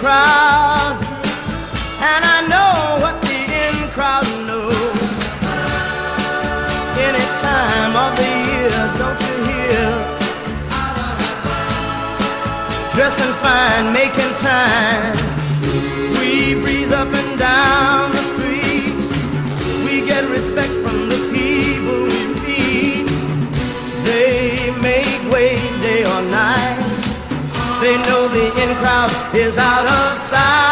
crowd, and I know what the in crowd knows. Any time of the year, don't you hear? Dressing fine, making time. We breeze up and down the street. We get respect from the people we meet. They make way day or night. They know the in crowd is out of sight.